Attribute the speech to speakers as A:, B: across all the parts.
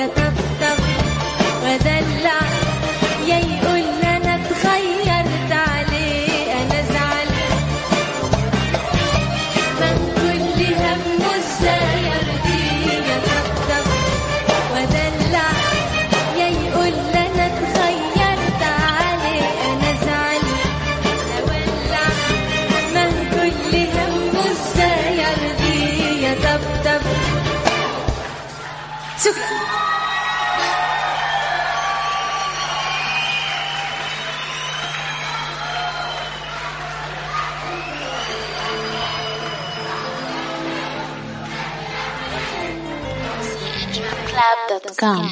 A: get
B: 杠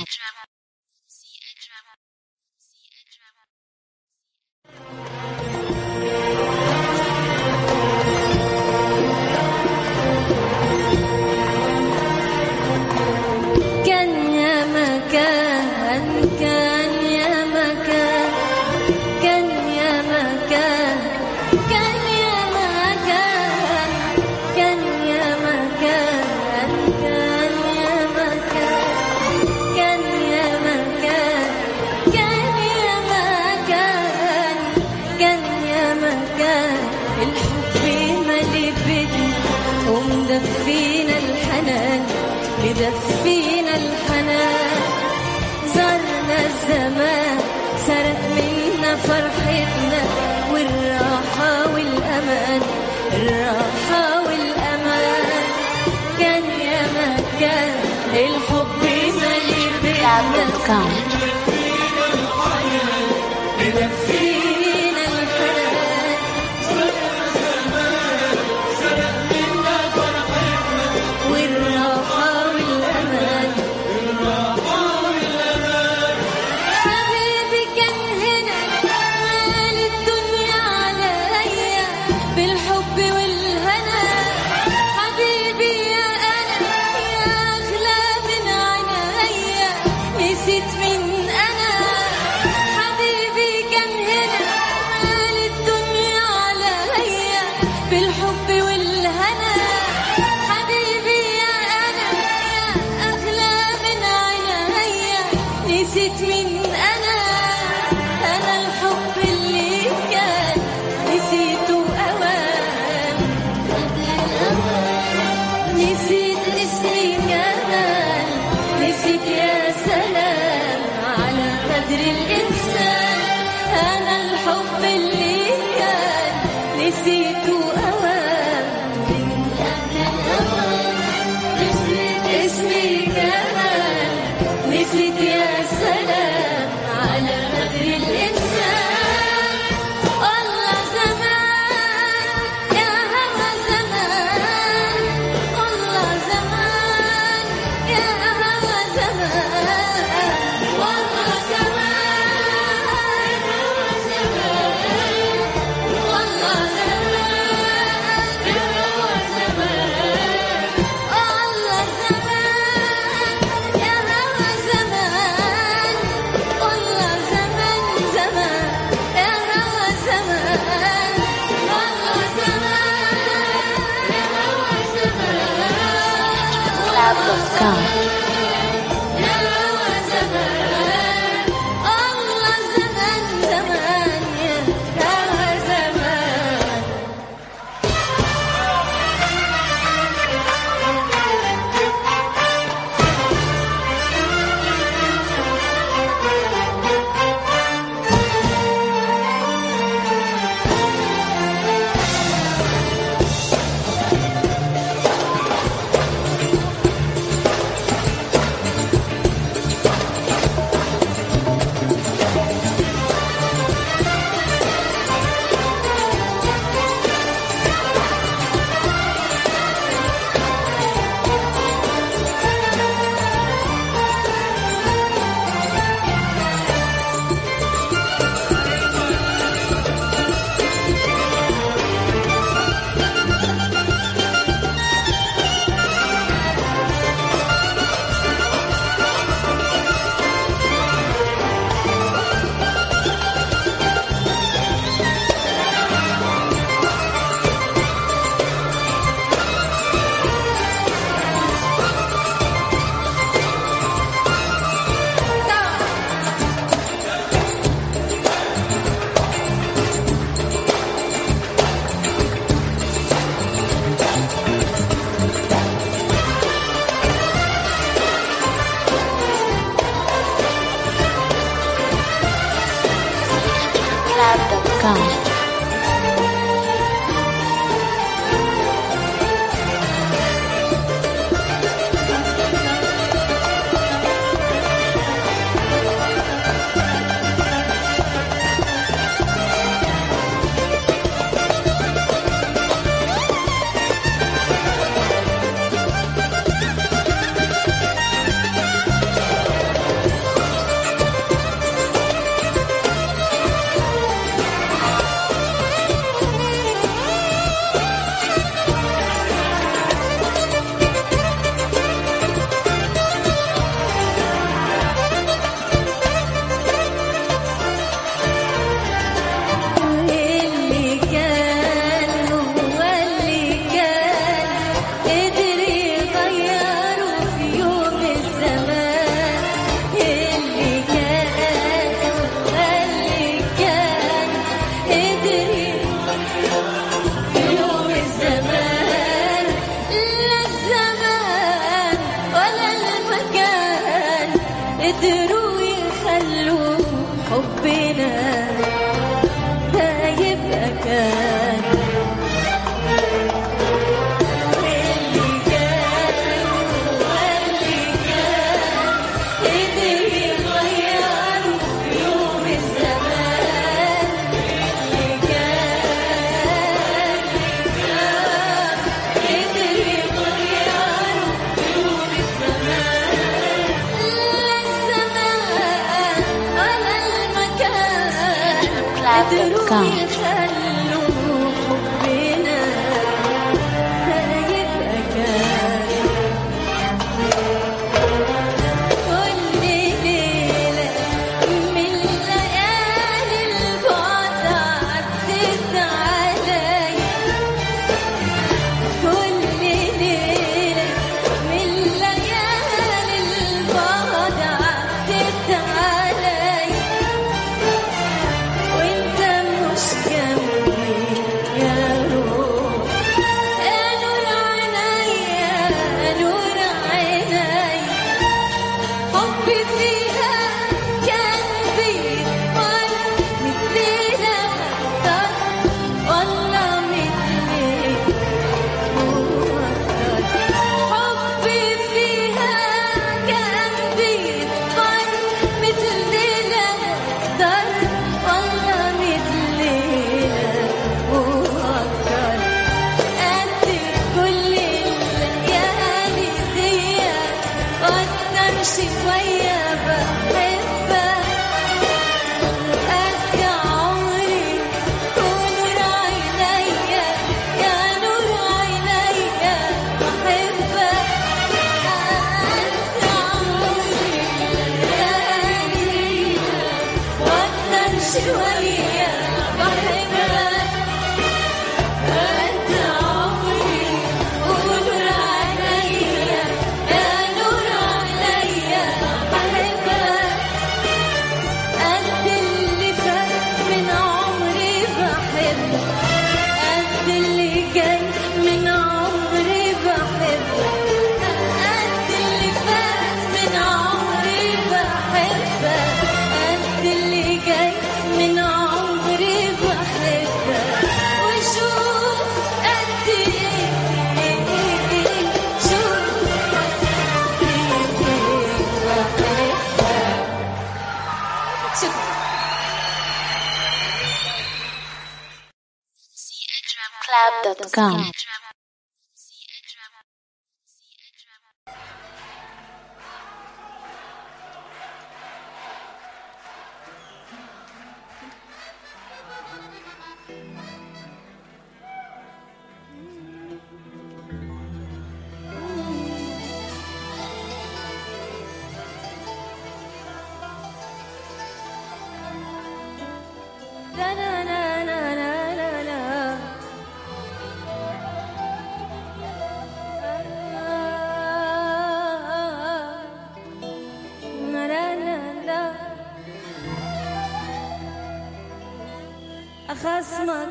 A: لا لا لا لا لا لا لا لا,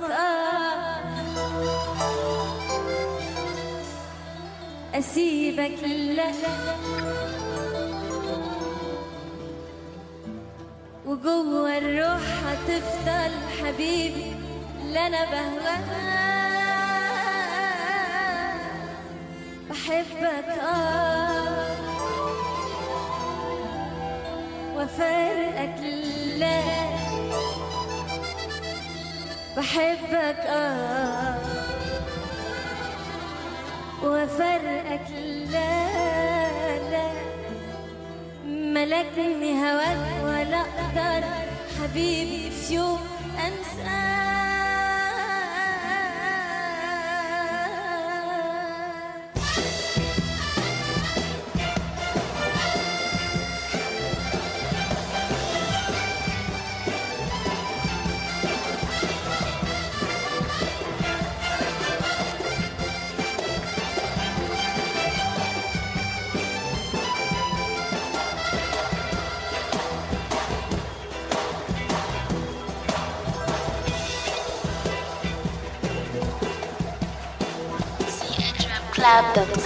A: آه أسيبك لا وجوه الروح هتفضل حبيبي اللي أنا بهواها بحبك آه. وفارقك لا بحبك آه. وفرقك لا آه. لا ملكني هواك أقدر حبيبي في يوم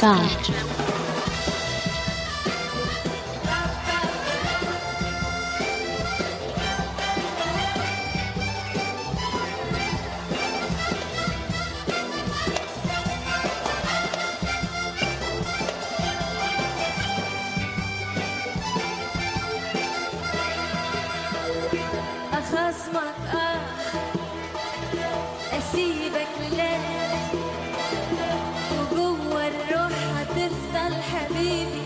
A: God. خصمك اه اسيبك ليه baby.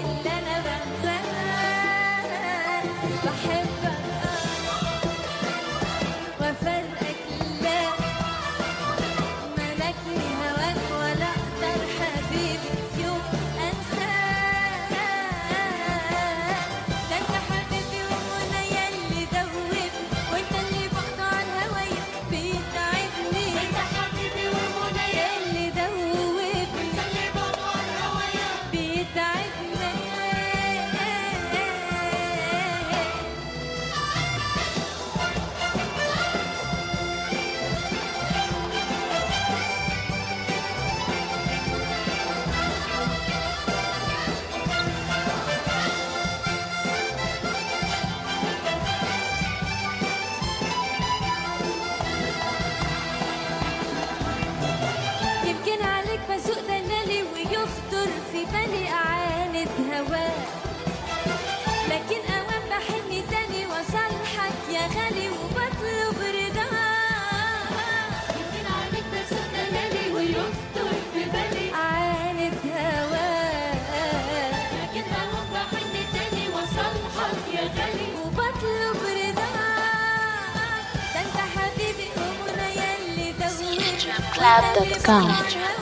C: Club.com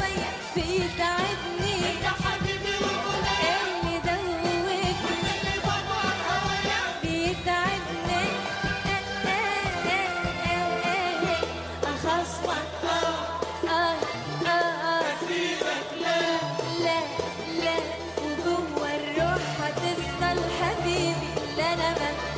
C: حبيبي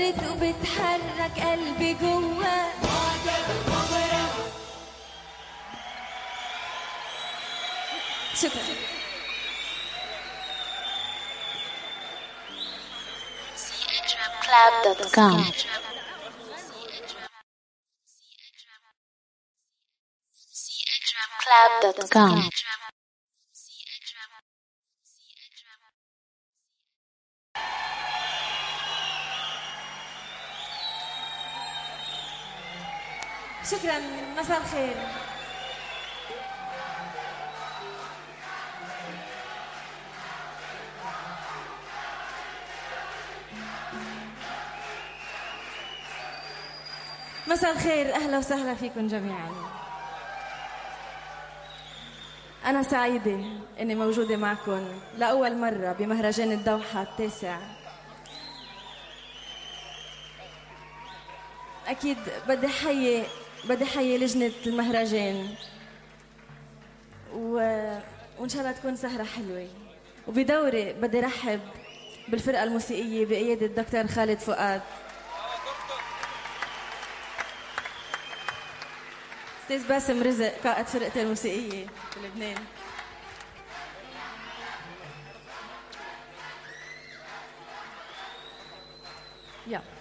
A: نظرته بتحرك قلبي جواه
C: معجب مغرم
A: شكرا
B: DreamClub.com. DreamClub.com.
A: شكرا مساء الخير. مساء الخير أهلا وسهلا فيكم جميعا. أنا سعيدة إني موجودة معكم لأول مرة بمهرجان الدوحة التاسع. أكيد بدي حيي بدي حيي لجنة المهرجان. و... وإن شاء الله تكون سهرة حلوة. وبدوري بدي رحب بالفرقة الموسيقية بقيادة الدكتور خالد فؤاد. أستاذ باسم رزق قائد فرقتي الموسيقية بلبنان. يلا. Da-da-da-da.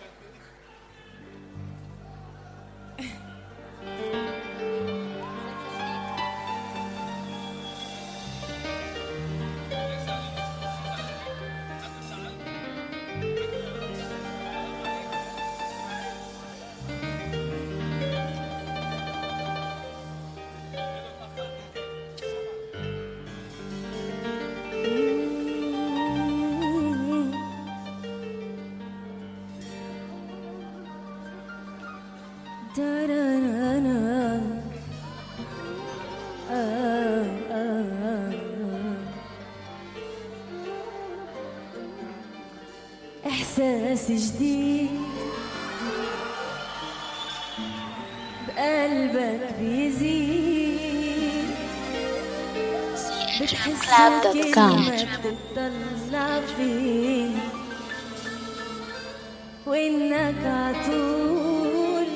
A: جديد بقلبك بيزيد. بتحس كلمة بتطلع فيه. وإنك عطول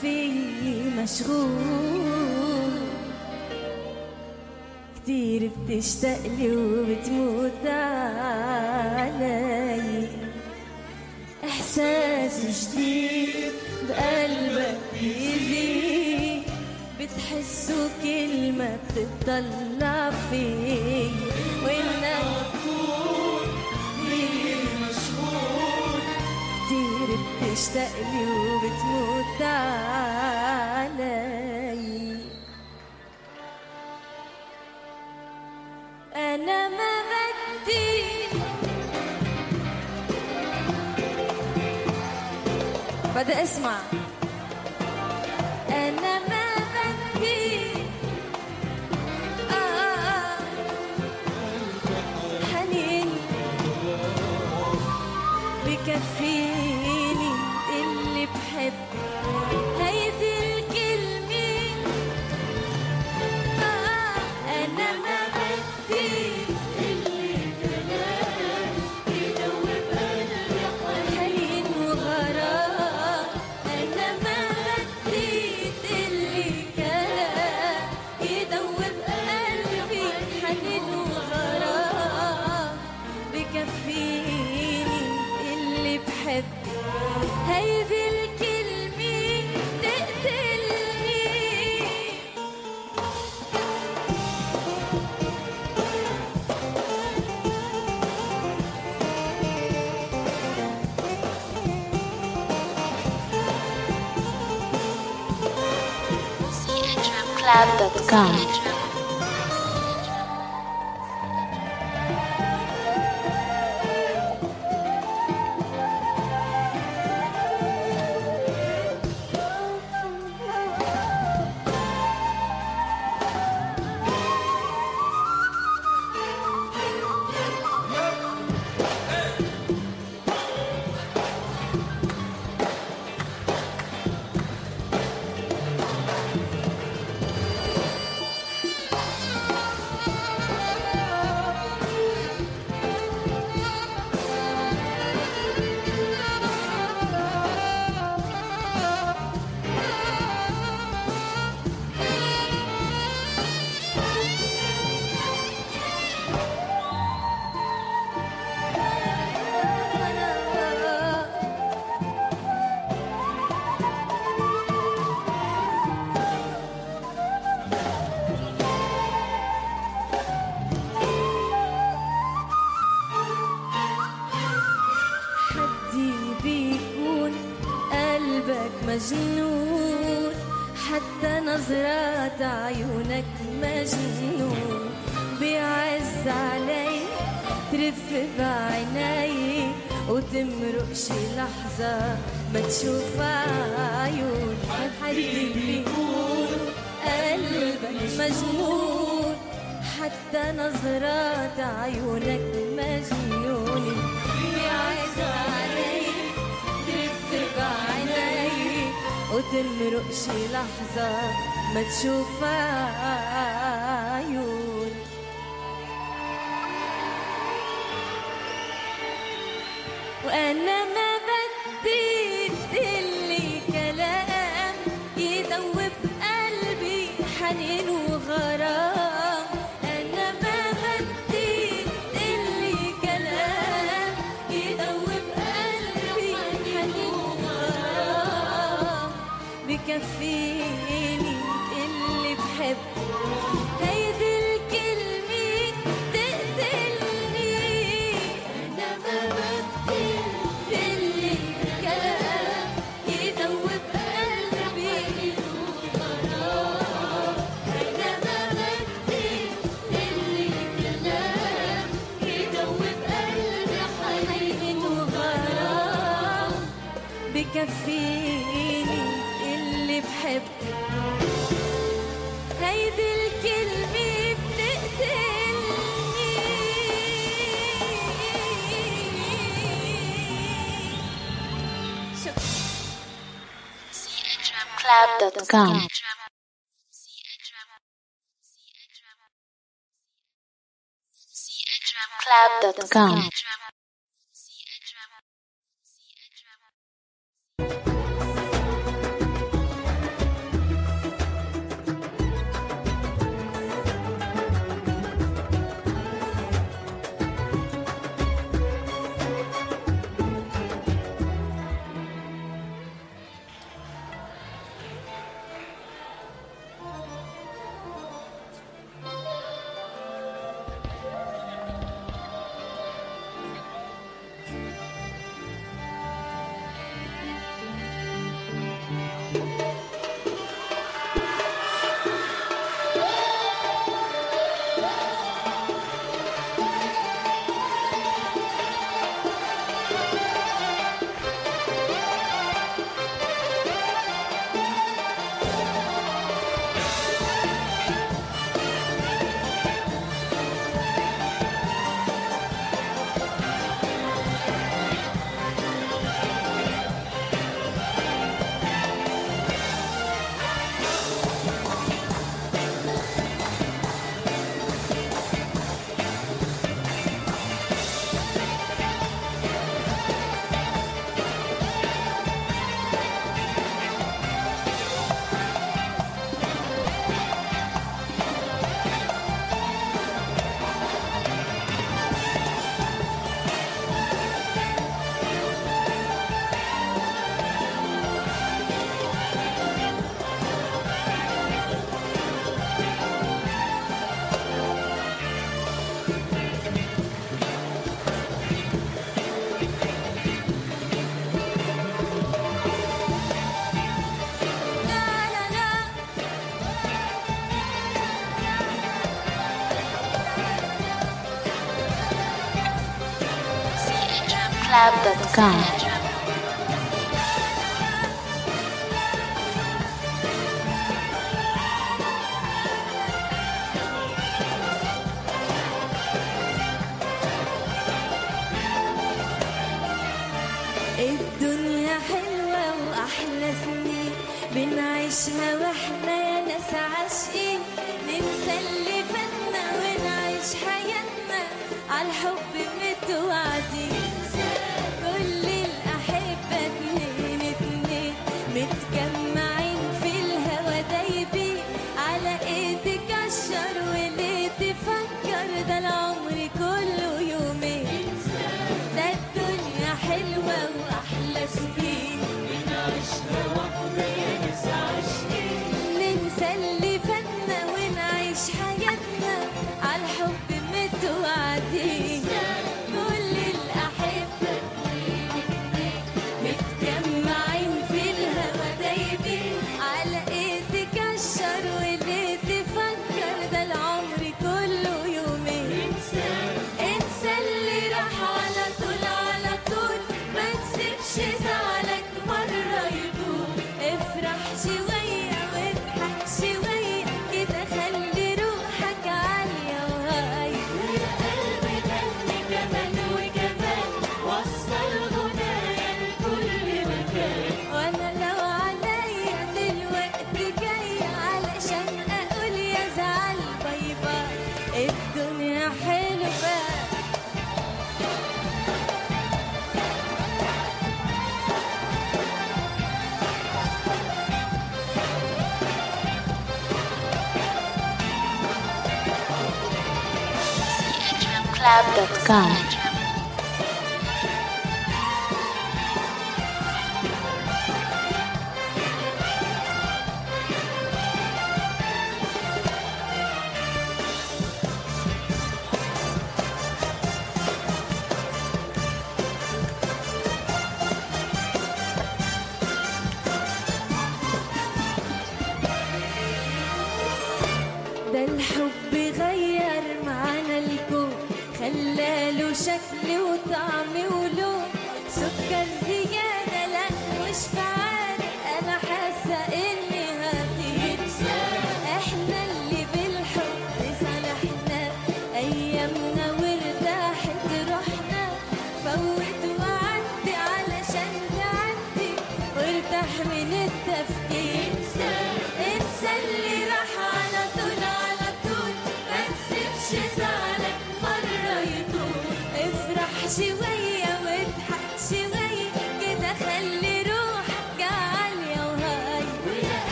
A: فيه مشغول. كتير بتشتاق لي وبتموت إحساس جديد بقلبك بيزيد. بتحسه كل ما بتطلع فيه وإنك تكون فيه المشهور كتير بتشتاق لي وبتموت تعال 是吗。God. ما تشوف عيون حد بيقول قلبك مجنون. حتى نظرات عيونك مجنوني بيعز علي تلف بعيني وتمرق شي لحظة ما تشوف عيون. وأنا ما Bandcamp.com
B: Club.com
A: عشنا وإحنا ناس عاشقين ننسى اللي فاتنا ونعيش حياتنا. عالحب متوعدين. lab.com.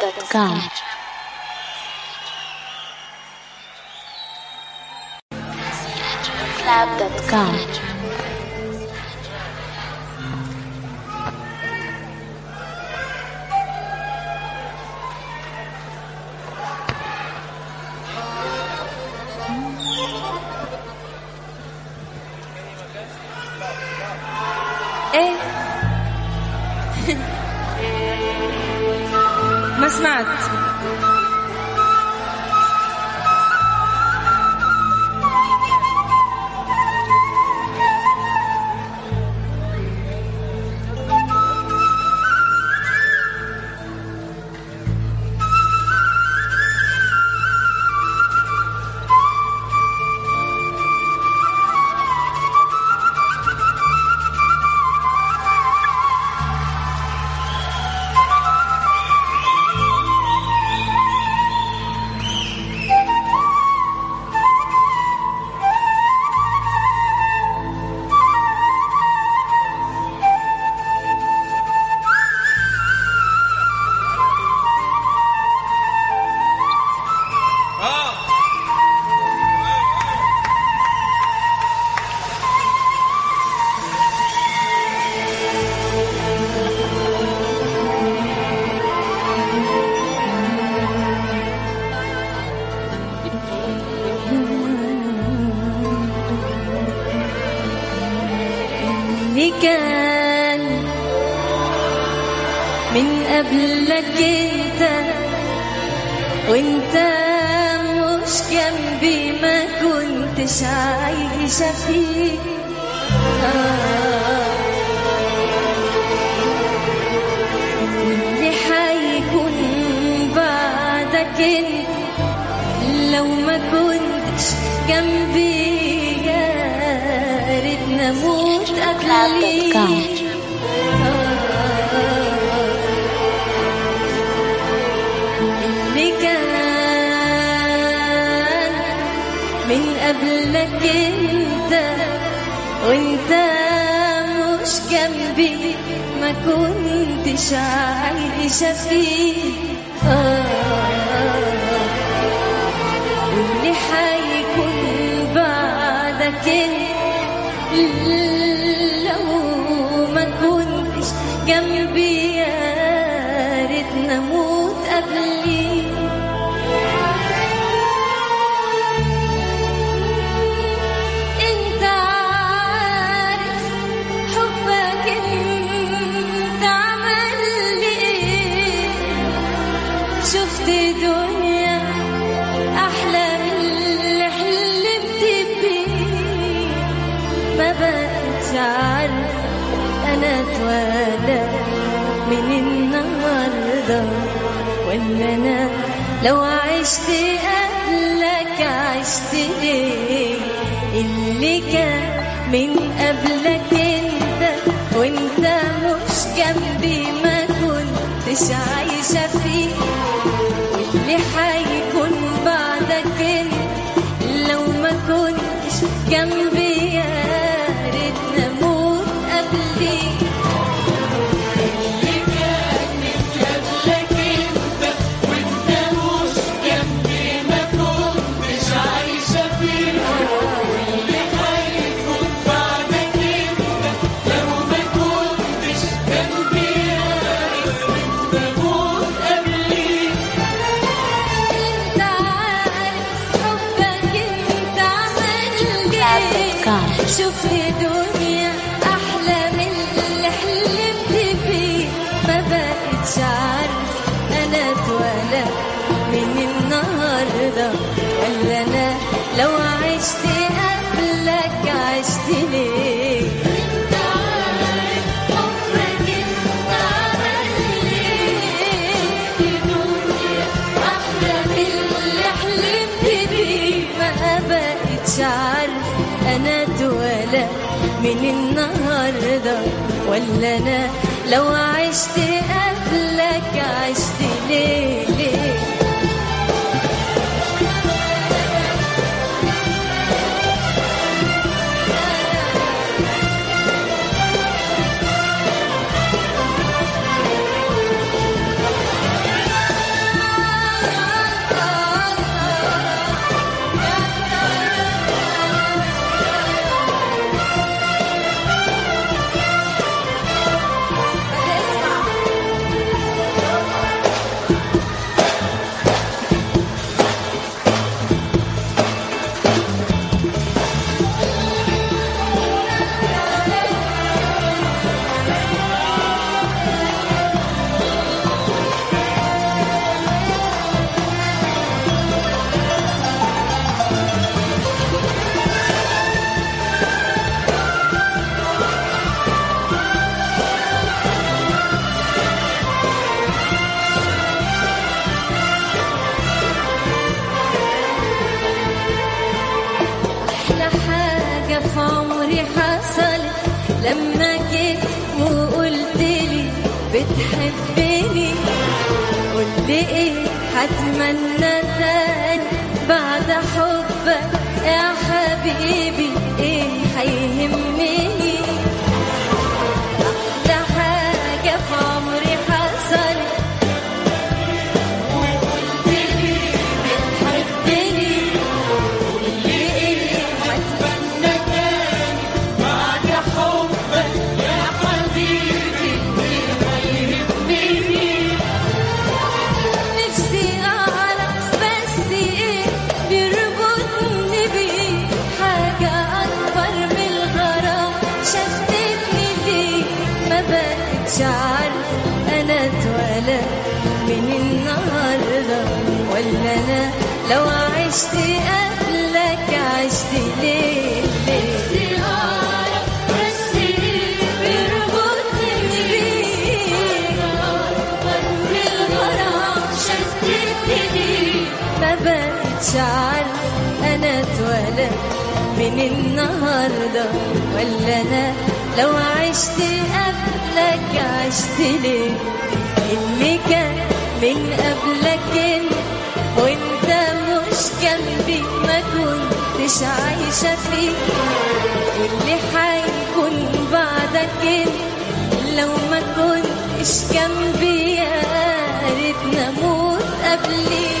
A: www.thesoulcast.com.
B: Club.com.
A: لو ما كنتش جنبي يا ريت نموت قبلي. وإننا لو عشت قبلك عشت إيه؟ اللي كان من قبلك أنت وأنت مش جنبي ما كنتش عايشة فيه. اللي حي أنا تولى من النهاردة ولا أنا لو عشت قبلك عشت ليه بإيه حتمنى ثاني لو عشت قبلك عشت ليل ليل ما بقتش عارف أنا اتولد من النهارده ولا أنا. لو عشت قبلك عشت ليه اللي كان من قبلك انت جنبي ما كنتش عايشة فيك واللي هيكون بعدك لو ما كنتش جنبي يا ريت نموت قبليك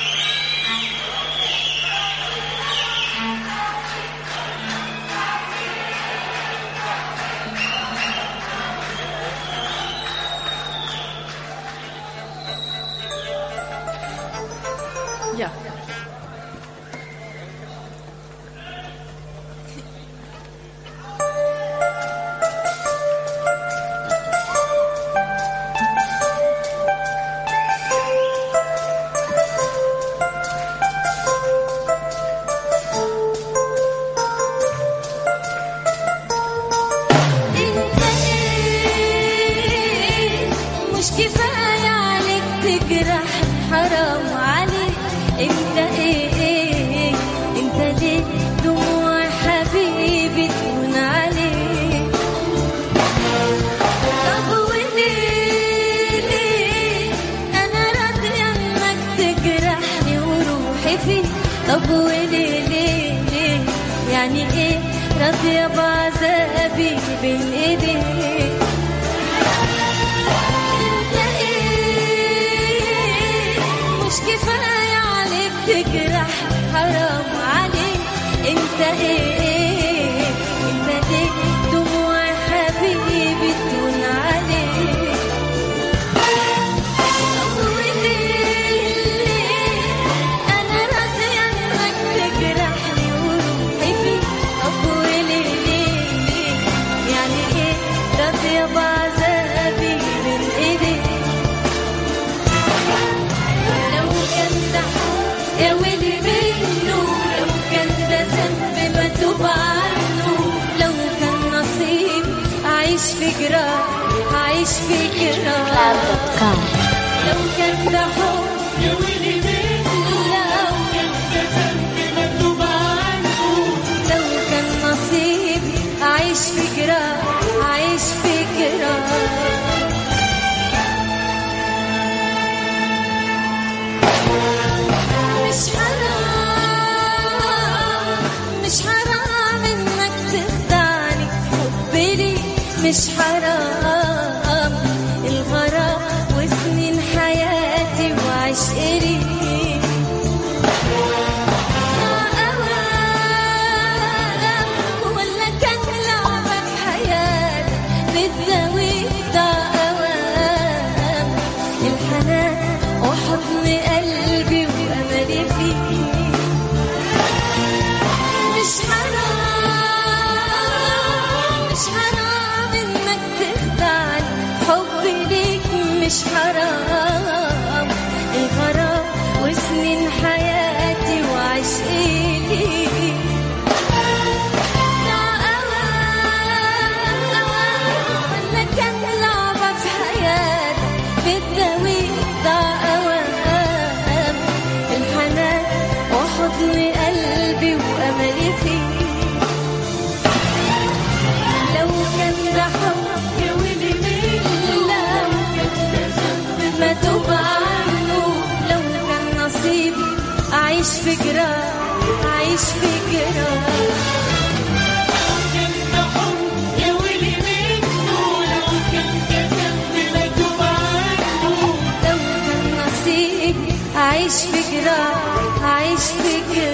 A: speak it up. I speak it up.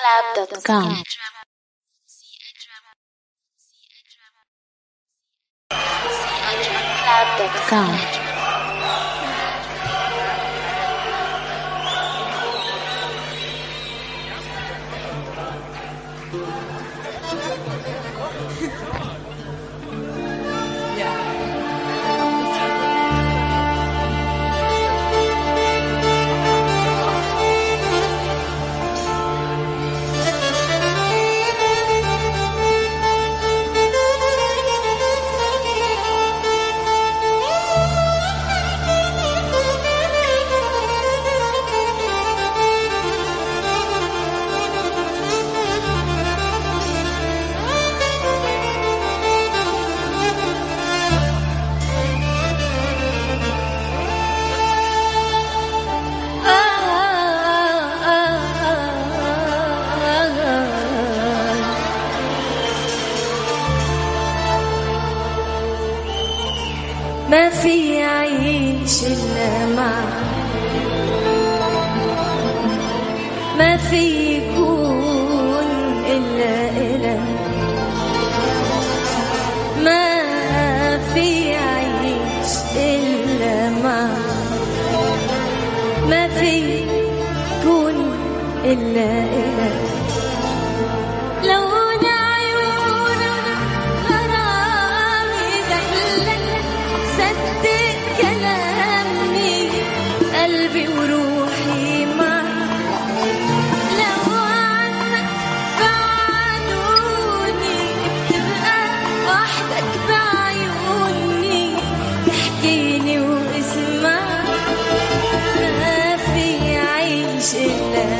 B: Club.com. drumclub.com.
A: 心了。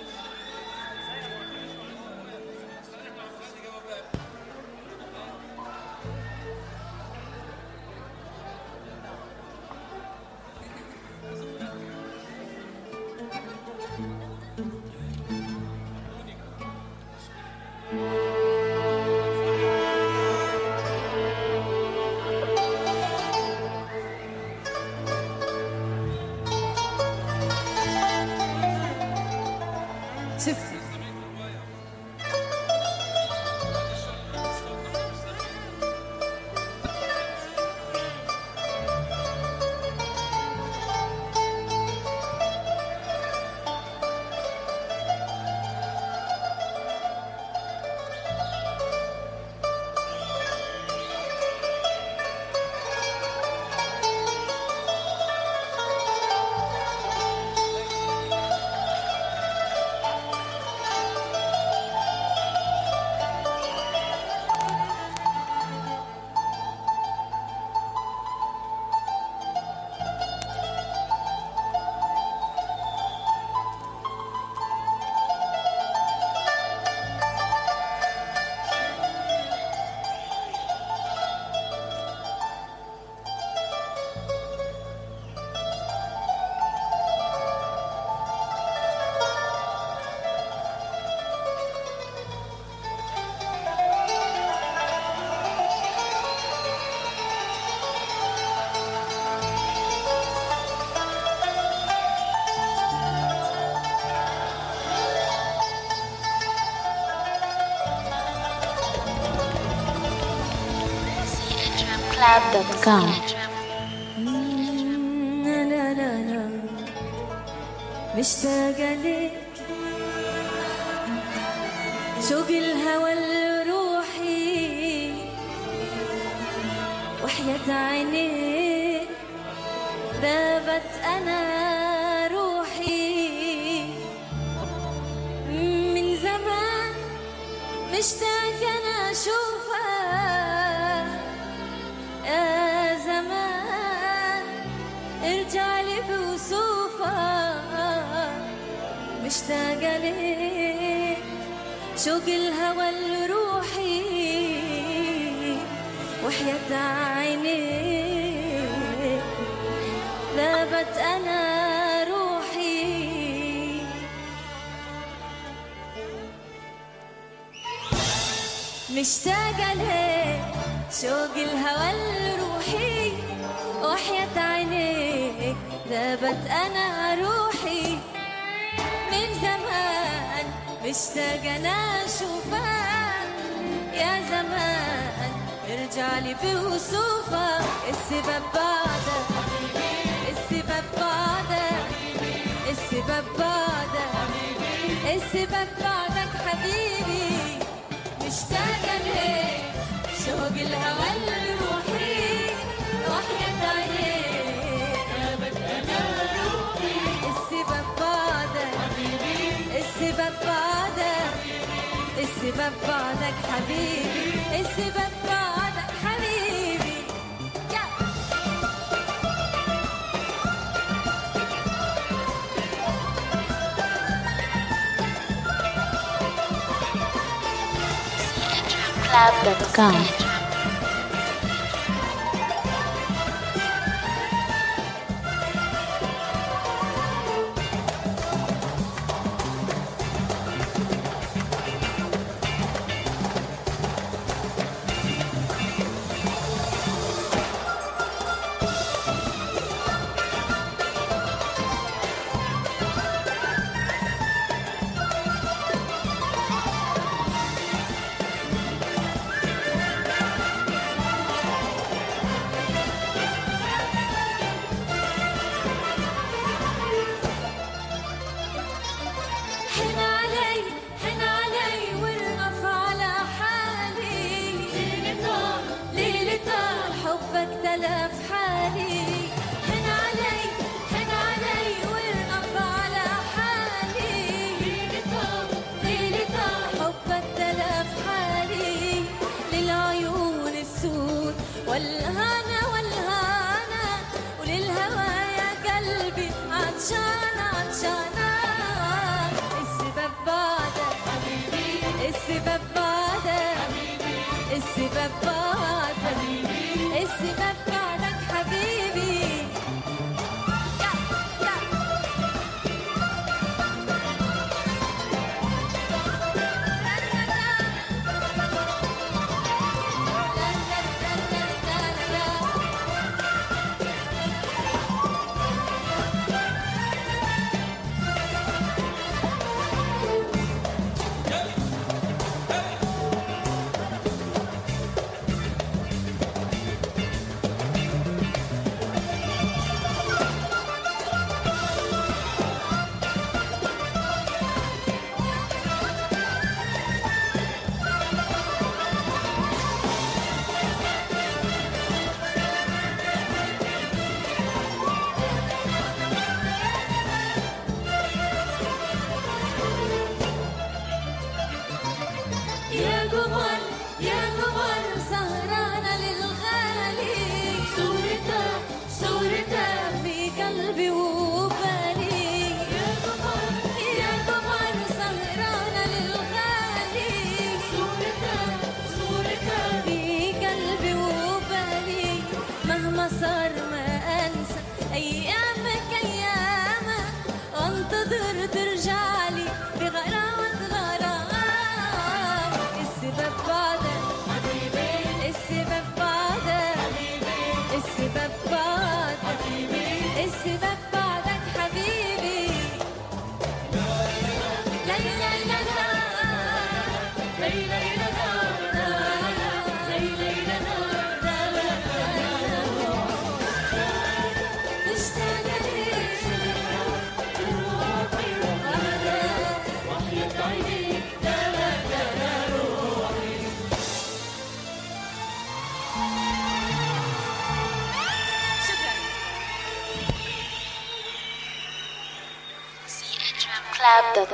A: دوت كوم مشتاقة لك شوق الهوى شوق الهوى لروحي وحياة عيني. ذابت أنا روحي. مشتاقة لك شوق الهوى لروحي وحياة عينيك ذابت أنا روحي. اشتقنا شوفك يا زمان ارجع لي بوصوفك السبب بعدك السبب بعدك السبب بعدك السبب بعدك حبيبي. مشتاقة لهيك شوق الهوى اللي روحي وحدة عينيك السبب بعدك حبيبي السبب بعدك حبيبي يا.
B: Club.com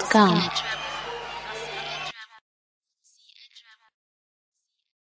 B: 杠